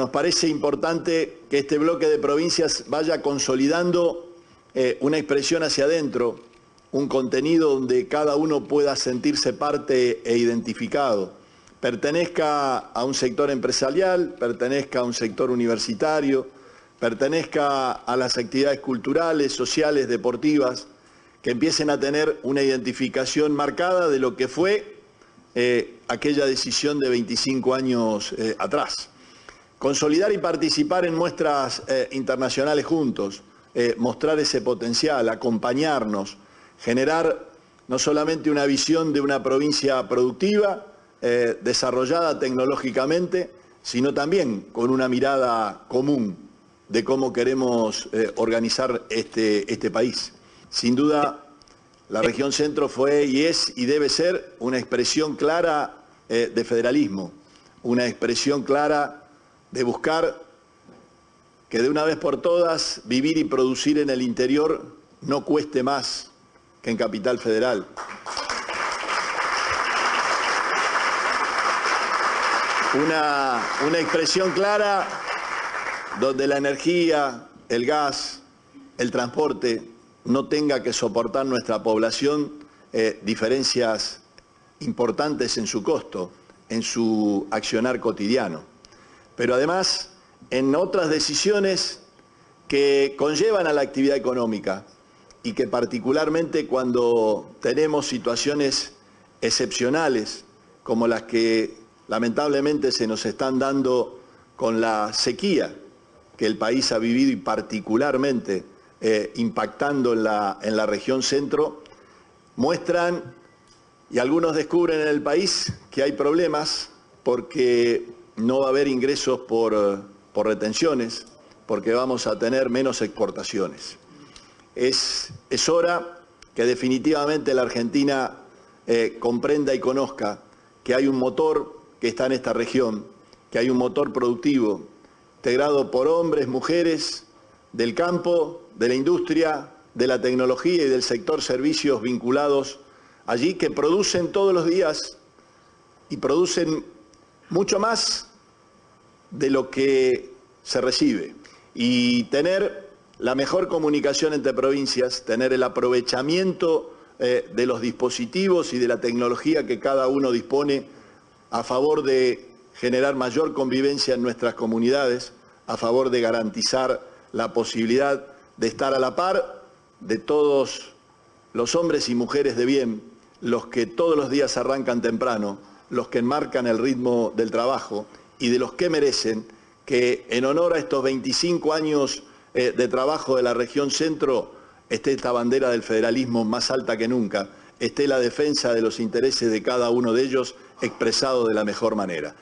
Nos parece importante que este bloque de provincias vaya consolidando eh, una expresión hacia adentro, un contenido donde cada uno pueda sentirse parte e identificado, pertenezca a un sector empresarial, pertenezca a un sector universitario, pertenezca a las actividades culturales, sociales, deportivas, que empiecen a tener una identificación marcada de lo que fue eh, aquella decisión de 25 años eh, atrás. Consolidar y participar en muestras eh, internacionales juntos, eh, mostrar ese potencial, acompañarnos, generar no solamente una visión de una provincia productiva, eh, desarrollada tecnológicamente, sino también con una mirada común de cómo queremos organizar este, este país. Sin duda, la región centro fue y es y debe ser una expresión clara de federalismo, una expresión clara de buscar que de una vez por todas vivir y producir en el interior no cueste más que en Capital Federal. Una, una expresión clara donde la energía, el gas, el transporte no tenga que soportar nuestra población eh, diferencias importantes en su costo, en su accionar cotidiano pero además en otras decisiones que conllevan a la actividad económica y que particularmente cuando tenemos situaciones excepcionales como las que lamentablemente se nos están dando con la sequía que el país ha vivido y particularmente eh, impactando en la, en la región centro, muestran y algunos descubren en el país que hay problemas porque no va a haber ingresos por, retenciones, porque vamos a tener menos exportaciones. Es, es hora que definitivamente la Argentina eh, comprenda y conozca que hay un motor que está en esta región, que hay un motor productivo, integrado por hombres, mujeres, del campo, de la industria, de la tecnología y del sector servicios vinculados allí, que producen todos los días y producen mucho más de lo que se recibe. Y tener la mejor comunicación entre provincias, tener el aprovechamiento eh, de los dispositivos y de la tecnología que cada uno dispone a favor de generar mayor convivencia en nuestras comunidades, a favor de garantizar la posibilidad de estar a la par de todos los hombres y mujeres de bien, los que todos los días arrancan temprano, los que enmarcan el ritmo del trabajo y de los que merecen que en honor a estos 25 años eh, de trabajo de la región centro esté esta bandera del federalismo más alta que nunca, esté la defensa de los intereses de cada uno de ellos expresado de la mejor manera.